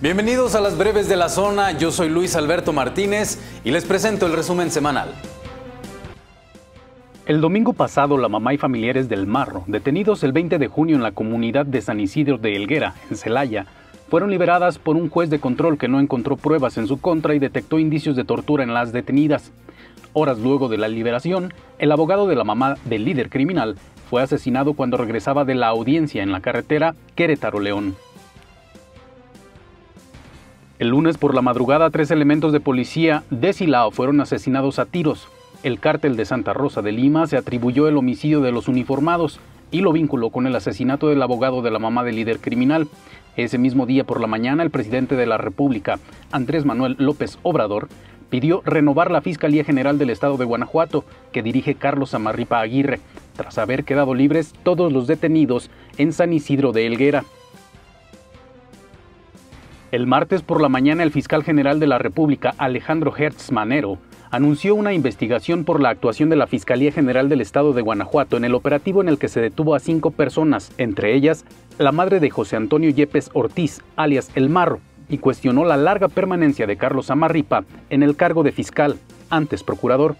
Bienvenidos a las breves de la zona, yo soy Luis Alberto Martínez y les presento el resumen semanal. El domingo pasado, la mamá y familiares del Marro, detenidos el 20 de junio en la comunidad de San Isidro de Helguera, en Celaya, fueron liberadas por un juez de control que no encontró pruebas en su contra y detectó indicios de tortura en las detenidas. Horas luego de la liberación, el abogado de la mamá del líder criminal fue asesinado cuando regresaba de la audiencia en la carretera Querétaro-León. El lunes por la madrugada, tres elementos de policía de Silao fueron asesinados a tiros. El cártel de Santa Rosa de Lima se atribuyó el homicidio de los uniformados y lo vinculó con el asesinato del abogado de la mamá del líder criminal. Ese mismo día por la mañana, el presidente de la República, Andrés Manuel López Obrador, pidió renovar la Fiscalía General del Estado de Guanajuato, que dirige Carlos Amarripa Aguirre, tras haber quedado libres todos los detenidos en San Isidro de Helguera. El martes por la mañana el fiscal general de la República, Alejandro Hertz Manero, anunció una investigación por la actuación de la Fiscalía General del Estado de Guanajuato en el operativo en el que se detuvo a cinco personas, entre ellas la madre de José Antonio Yepes Ortiz, alias El Marro, y cuestionó la larga permanencia de Carlos Amarripa en el cargo de fiscal, antes procurador.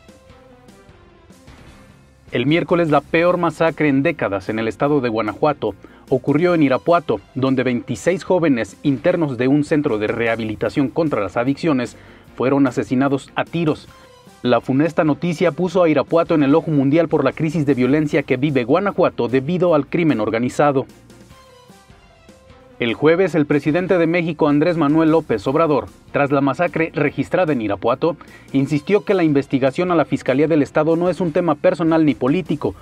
El miércoles la peor masacre en décadas en el estado de Guanajuato ocurrió en Irapuato, donde 26 jóvenes internos de un centro de rehabilitación contra las adicciones fueron asesinados a tiros. La funesta noticia puso a Irapuato en el ojo mundial por la crisis de violencia que vive Guanajuato debido al crimen organizado. El jueves, el presidente de México, Andrés Manuel López Obrador, tras la masacre registrada en Irapuato, insistió que la investigación a la Fiscalía del Estado no es un tema personal ni político,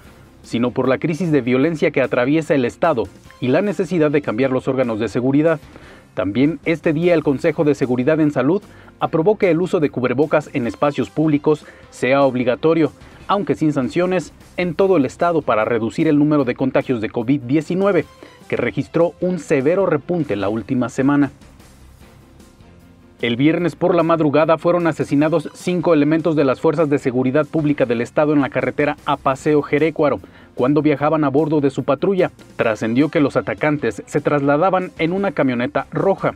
sino por la crisis de violencia que atraviesa el Estado y la necesidad de cambiar los órganos de seguridad. También este día el Consejo de Seguridad en Salud aprobó que el uso de cubrebocas en espacios públicos sea obligatorio, aunque sin sanciones, en todo el Estado para reducir el número de contagios de COVID-19, que registró un severo repunte la última semana. El viernes por la madrugada fueron asesinados cinco elementos de las Fuerzas de Seguridad Pública del Estado en la carretera a Paseo Jerécuaro, cuando viajaban a bordo de su patrulla. Trascendió que los atacantes se trasladaban en una camioneta roja.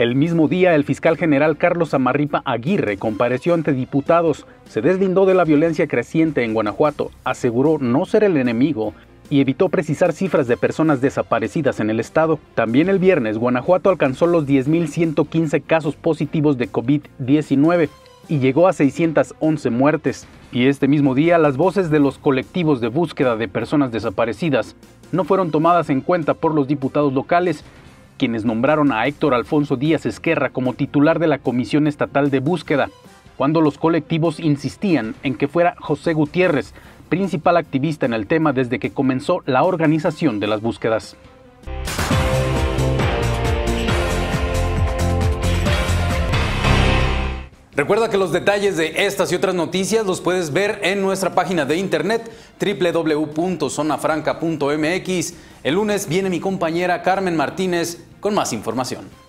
El mismo día, el fiscal general Carlos Amarripa Aguirre compareció ante diputados, se deslindó de la violencia creciente en Guanajuato, aseguró no ser el enemigo y evitó precisar cifras de personas desaparecidas en el estado. También el viernes, Guanajuato alcanzó los 10.115 casos positivos de COVID-19 y llegó a 611 muertes. Y este mismo día, las voces de los colectivos de búsqueda de personas desaparecidas no fueron tomadas en cuenta por los diputados locales, quienes nombraron a Héctor Alfonso Díaz Esquerra como titular de la Comisión Estatal de Búsqueda, cuando los colectivos insistían en que fuera José Gutiérrez, principal activista en el tema desde que comenzó la organización de las búsquedas. Recuerda que los detalles de estas y otras noticias los puedes ver en nuestra página de internet www.zonafranca.mx. El lunes viene mi compañera Carmen Martínez con más información.